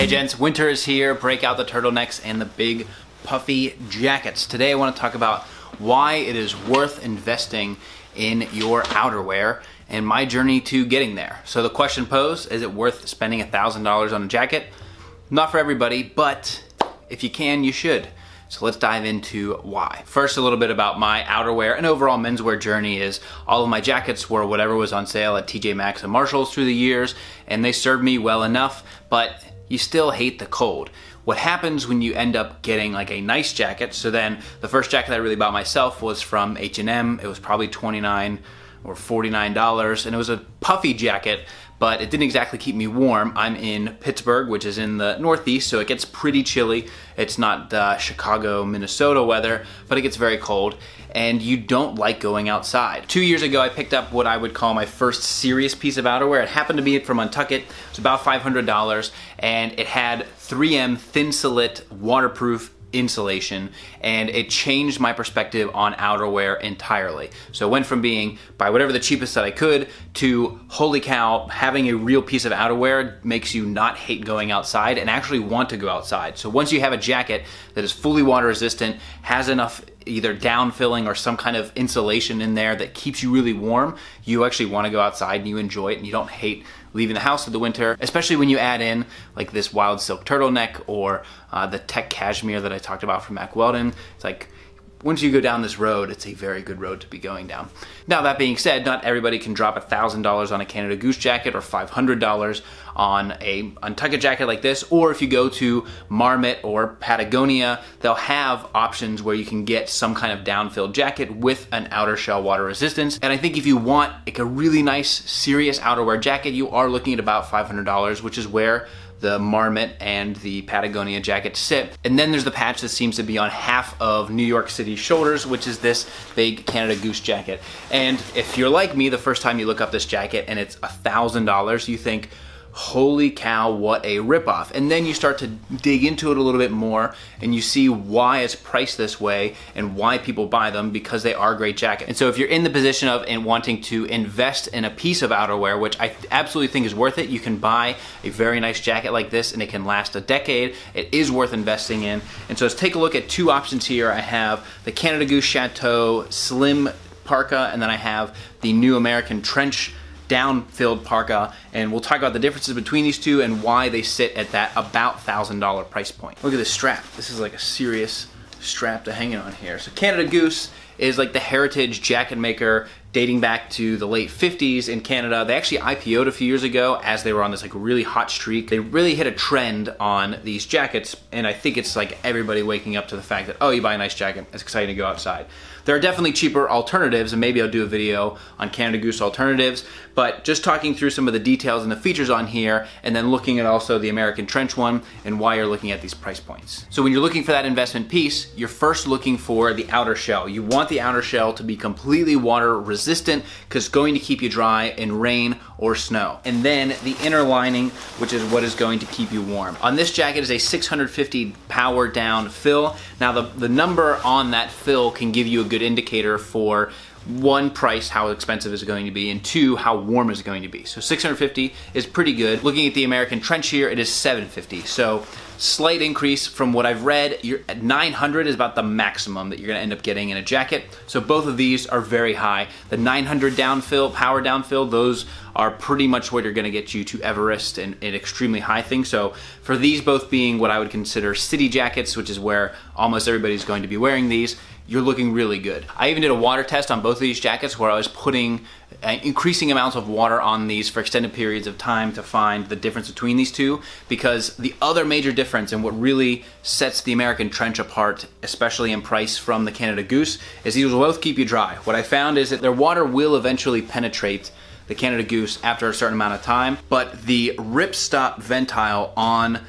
Hey gents, winter is here. Break out the turtlenecks and the big puffy jackets. Today I want to talk about why it is worth investing in your outerwear and my journey to getting there. So the question posed, is it worth spending $1,000 on a jacket? Not for everybody, but if you can, you should. So let's dive into why. First, a little bit about my outerwear and overall menswear journey is all of my jackets were whatever was on sale at TJ Maxx and Marshalls through the years, and they served me well enough, but you still hate the cold. What happens when you end up getting like a nice jacket? So then the first jacket I really bought myself was from H&M. It was probably 29 or $49 and it was a puffy jacket but it didn't exactly keep me warm. I'm in Pittsburgh, which is in the Northeast, so it gets pretty chilly. It's not the Chicago, Minnesota weather, but it gets very cold, and you don't like going outside. Two years ago, I picked up what I would call my first serious piece of outerwear. It happened to be from Untuckit. It's about $500, and it had 3M Thinsulate waterproof insulation and it changed my perspective on outerwear entirely. So it went from being buy whatever the cheapest that I could to holy cow, having a real piece of outerwear makes you not hate going outside and actually want to go outside. So once you have a jacket that is fully water resistant, has enough either down filling or some kind of insulation in there that keeps you really warm, you actually want to go outside and you enjoy it and you don't hate leaving the house for the winter, especially when you add in like this wild silk turtleneck or uh, the tech cashmere that I talked about from Mack Weldon. It's like once you go down this road, it's a very good road to be going down. Now, that being said, not everybody can drop $1,000 on a Canada Goose jacket or $500 on a Untuckit jacket like this, or if you go to Marmot or Patagonia, they'll have options where you can get some kind of down-filled jacket with an outer shell water resistance. And I think if you want like a really nice, serious outerwear jacket, you are looking at about $500, which is where the Marmot and the Patagonia jacket sit. And then there's the patch that seems to be on half of New York City's shoulders, which is this big Canada Goose jacket. And if you're like me, the first time you look up this jacket and it's a $1,000, you think, holy cow, what a ripoff. And then you start to dig into it a little bit more and you see why it's priced this way and why people buy them because they are great jackets. And so if you're in the position of and wanting to invest in a piece of outerwear, which I absolutely think is worth it, you can buy a very nice jacket like this and it can last a decade. It is worth investing in. And so let's take a look at two options here. I have the Canada Goose Chateau Slim Parka and then I have the New American Trench down-filled parka and we'll talk about the differences between these two and why they sit at that about thousand dollar price point. Look at this strap. This is like a serious strap to hang it on here. So Canada Goose is like the heritage jacket maker dating back to the late 50s in Canada. They actually IPO'd a few years ago as they were on this like really hot streak. They really hit a trend on these jackets and I think it's like everybody waking up to the fact that, oh, you buy a nice jacket, it's exciting to go outside. There are definitely cheaper alternatives and maybe I'll do a video on Canada Goose alternatives, but just talking through some of the details and the features on here and then looking at also the American Trench one and why you're looking at these price points. So when you're looking for that investment piece, you're first looking for the outer shell. You want the outer shell to be completely water resistant because it's going to keep you dry in rain or snow. And then the inner lining, which is what is going to keep you warm. On this jacket is a 650 power down fill. Now the, the number on that fill can give you a good indicator for one price how expensive is it going to be and two how warm is it going to be so 650 is pretty good looking at the american trench here it is 750 so slight increase from what I've read. You're at 900 is about the maximum that you're gonna end up getting in a jacket. So both of these are very high. The 900 downfill, power downfill, those are pretty much what you're gonna get you to Everest and, and extremely high things. So for these both being what I would consider city jackets, which is where almost everybody's going to be wearing these, you're looking really good. I even did a water test on both of these jackets where I was putting uh, increasing amounts of water on these for extended periods of time to find the difference between these two because the other major difference and what really sets the American Trench apart, especially in price from the Canada Goose, is these will both keep you dry. What I found is that their water will eventually penetrate the Canada Goose after a certain amount of time, but the ripstop ventile on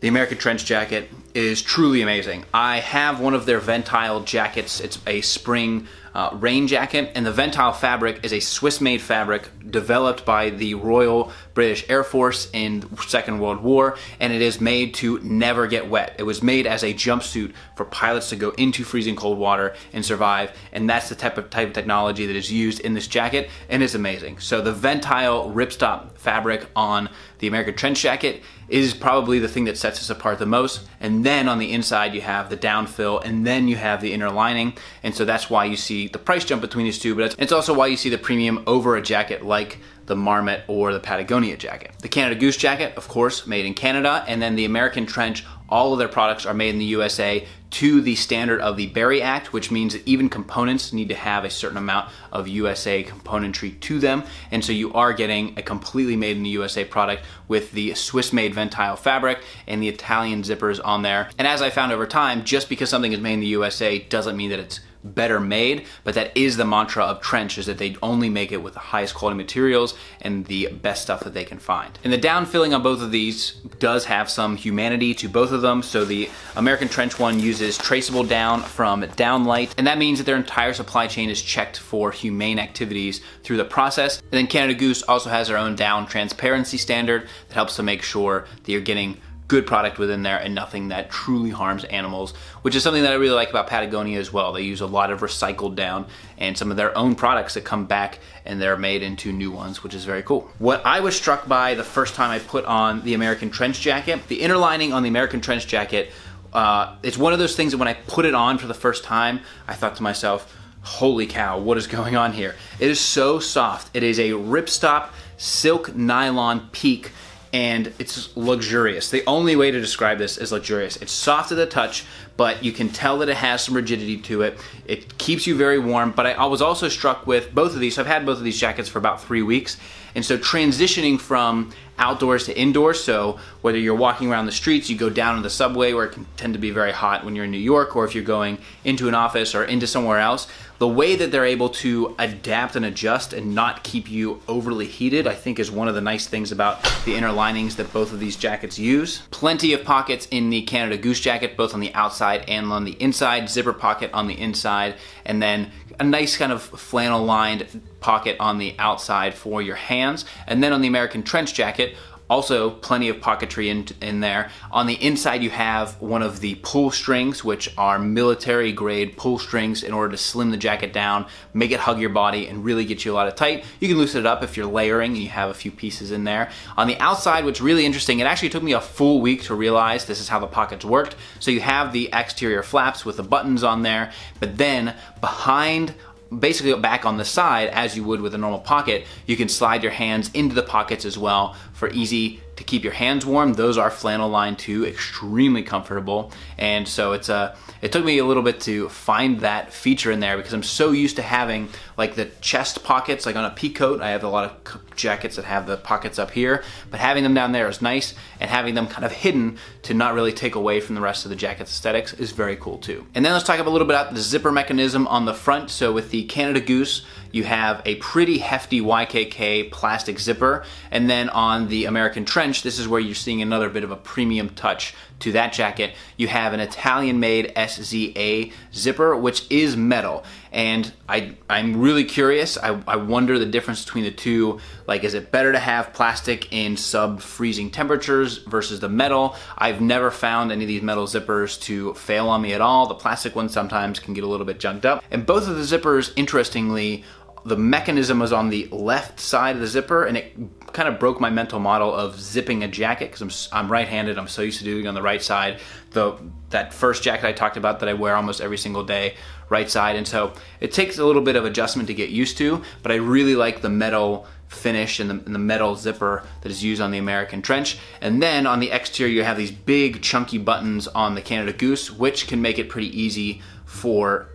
the American Trench jacket is truly amazing. I have one of their Ventile jackets. It's a spring uh, rain jacket. And the Ventile fabric is a Swiss-made fabric developed by the Royal British Air Force in Second World War, and it is made to never get wet. It was made as a jumpsuit for pilots to go into freezing cold water and survive, and that's the type of type of technology that is used in this jacket, and it's amazing. So the Ventile ripstop fabric on the American trench jacket is probably the thing that sets us apart the most. And then on the inside, you have the downfill, and then you have the inner lining. And so that's why you see the price jump between these two, but it's also why you see the premium over a jacket like the Marmot or the Patagonia jacket. The Canada Goose jacket, of course, made in Canada, and then the American Trench, all of their products are made in the USA to the standard of the Berry Act, which means that even components need to have a certain amount of USA componentry to them. And so you are getting a completely made in the USA product with the Swiss made Ventile fabric and the Italian zippers on there. And as I found over time, just because something is made in the USA doesn't mean that it's better made, but that is the mantra of Trench is that they only make it with the highest quality materials and the best stuff that they can find. And the downfilling on both of these does have some humanity to both of them. So the American Trench one uses traceable down from Downlite, and that means that their entire supply chain is checked for humane activities through the process. And then Canada Goose also has their own down transparency standard that helps to make sure that you're getting good product within there and nothing that truly harms animals, which is something that I really like about Patagonia as well. They use a lot of recycled down and some of their own products that come back and they're made into new ones, which is very cool. What I was struck by the first time I put on the American Trench Jacket, the inner lining on the American Trench Jacket, uh, it's one of those things that when I put it on for the first time, I thought to myself, holy cow, what is going on here? It is so soft. It is a ripstop silk nylon peak and it's luxurious. The only way to describe this is luxurious. It's soft to the touch, but you can tell that it has some rigidity to it. It keeps you very warm, but I, was also struck with both of these. So I've had both of these jackets for about three weeks, and so transitioning from outdoors to indoors. So whether you're walking around the streets, you go down to the subway where it can tend to be very hot when you're in New York, or if you're going into an office or into somewhere else, the way that they're able to adapt and adjust and not keep you overly heated, I think is one of the nice things about the inner linings that both of these jackets use. Plenty of pockets in the Canada Goose jacket, both on the outside and on the inside, zipper pocket on the inside, and then a nice kind of flannel lined pocket on the outside for your hands. And then on the American Trench jacket, also, plenty of pocketry in, in there. On the inside, you have one of the pull strings, which are military grade pull strings in order to slim the jacket down, make it hug your body, and really get you a lot of tight. You can loosen it up if you're layering and you have a few pieces in there. On the outside, what's really interesting, it actually took me a full week to realize this is how the pockets worked. So you have the exterior flaps with the buttons on there, but then behind basically back on the side as you would with a normal pocket, you can slide your hands into the pockets as well for easy to keep your hands warm. Those are flannel lined too, extremely comfortable. And so it's a, it took me a little bit to find that feature in there because I'm so used to having like the chest pockets, like on a pea coat, I have a lot of jackets that have the pockets up here, but having them down there is nice and having them kind of hidden to not really take away from the rest of the jacket's aesthetics is very cool too. And then let's talk a little bit about the zipper mechanism on the front. So with the Canada Goose, you have a pretty hefty YKK plastic zipper. And then on the American Trench, this is where you're seeing another bit of a premium touch to that jacket. You have an Italian made SZA zipper, which is metal. And I, I'm really curious. I, I wonder the difference between the two. Like, is it better to have plastic in sub freezing temperatures versus the metal? I've never found any of these metal zippers to fail on me at all. The plastic ones sometimes can get a little bit junked up. And both of the zippers, interestingly, the mechanism is on the left side of the zipper and it kind of broke my mental model of zipping a jacket because I'm, I'm right-handed I'm so used to doing on the right side the that first jacket I talked about that I wear almost every single day right side and so it takes a little bit of adjustment to get used to but I really like the metal finish and the, and the, metal zipper that is used on the American Trench. And then on the exterior, you have these big chunky buttons on the Canada Goose, which can make it pretty easy for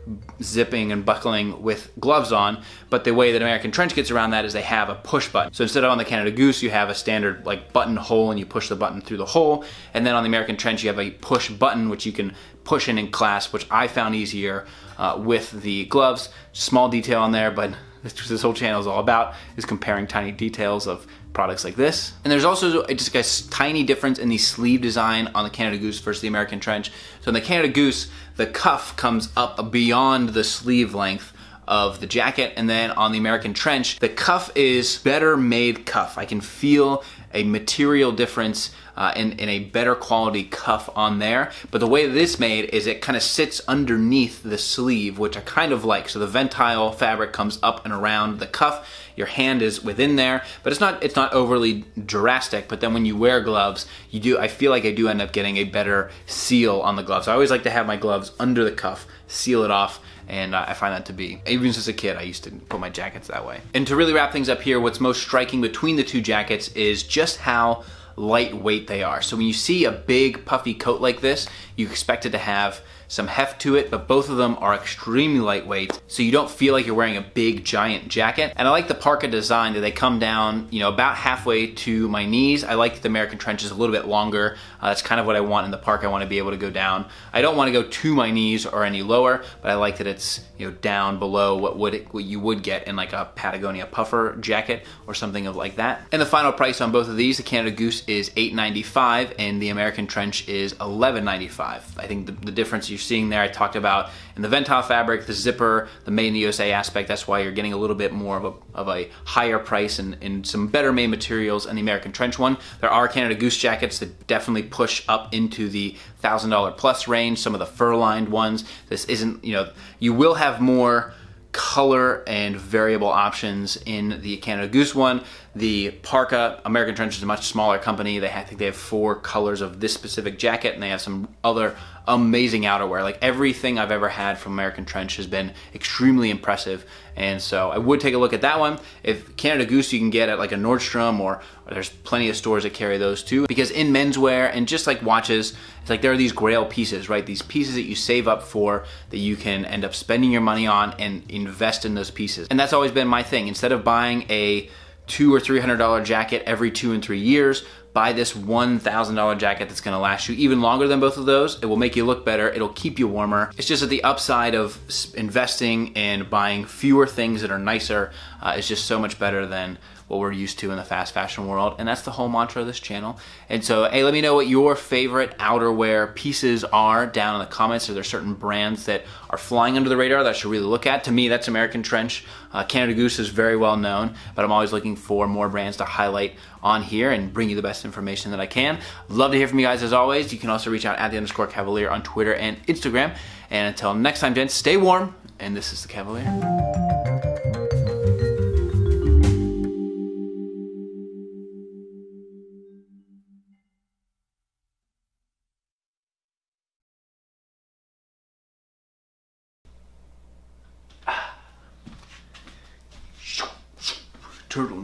zipping and buckling with gloves on. But the way that American Trench gets around that is they have a push button. So instead of on the Canada Goose, you have a standard like button hole and you push the button through the hole. And then on the American Trench, you have a push button, which you can push in and clasp, which I found easier uh, with the gloves. Small detail on there, but this whole channel is all about is comparing tiny details of products like this. And there's also just a tiny difference in the sleeve design on the Canada Goose versus the American Trench. So in the Canada Goose, the cuff comes up beyond the sleeve length of the jacket. And then on the American Trench, the cuff is better made cuff. I can feel a material difference uh, a better quality cuff on there. But the way this made is it kind of sits underneath the sleeve, which I kind of like. So the Ventile fabric comes up and around the cuff. Your hand is within there, but it's not it's not overly drastic. But then when you wear gloves, you do I feel like I do end up getting a better seal on the gloves. I always like to have my gloves under the cuff, seal it off, and I find that to be, even since a kid, I used to put my jackets that way. And to really wrap things up here, what's most striking between the two jackets is just how lightweight they are. So when you see a big puffy coat like this, you expect it to have some heft to it, but both of them are extremely lightweight, so you don't feel like you're wearing a big giant jacket. And I like the parka design that they come down, you know, about halfway to my knees. I like the American trench is a little bit longer. Uh, that's kind of what I want in the park. I want to be able to go down. I don't want to go to my knees or any lower, but I like that it's you know down below what would it, what you would get in like a Patagonia puffer jacket or something of like that. And the final price on both of these, the Canada Goose is $8.95 and the American Trench is $11.95. I think the, the difference you you're seeing there, I talked about in the Ventile fabric, the zipper, the made in the USA aspect. That's why you're getting a little bit more of a, of a higher price and, and some better made materials in the American Trench one. There are Canada Goose jackets that definitely push up into the $1,000 plus range, some of the fur lined ones. This isn't, you know, you will have more color and variable options in the Canada Goose one. The Parka American Trench is a much smaller company. They have, I think they have four colors of this specific jacket, and they have some other amazing outerwear. Like everything I've ever had from American Trench has been extremely impressive, and so I would take a look at that one. If Canada Goose you can get at like a Nordstrom or, or there's plenty of stores that carry those too. Because in menswear and just like watches, it's like there are these grail pieces, right? These pieces that you save up for that you can end up spending your money on and invest in those pieces. And that's always been my thing. Instead of buying a two or three hundred dollar jacket every two and three years. Buy this one thousand dollar jacket that's going to last you even longer than both of those. It will make you look better. It'll keep you warmer. It's just that the upside of investing and buying fewer things that are nicer uh, is just so much better than what we're used to in the fast fashion world. And that's the whole mantra of this channel. And so, hey, let me know what your favorite outerwear pieces are down in the comments. Are there certain brands that are flying under the radar that I should really look at? To me, that's American Trench. Uh, Canada Goose is very well known, but I'm always looking for more brands to highlight on here and bring you the best information that I can. Love to hear from you guys as always. You can also reach out at the underscore Kavalier on Twitter and Instagram. And until next time, gents, stay warm. And this is the Kavalier.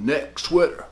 Turtleneck sweater.